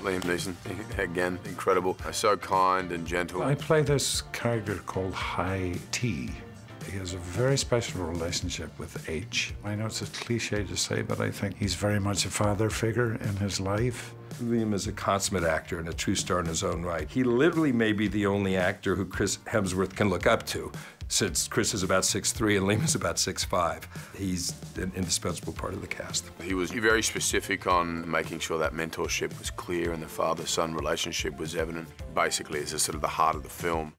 Liam Neeson, again, incredible. So kind and gentle. I play this character called High T. He has a very special relationship with H. I know it's a cliche to say, but I think he's very much a father figure in his life. Liam is a consummate actor and a true star in his own right. He literally may be the only actor who Chris Hemsworth can look up to, since Chris is about 6'3 and Liam is about 6'5. He's an indispensable part of the cast. He was very specific on making sure that mentorship was clear and the father-son relationship was evident. Basically, it's sort of the heart of the film.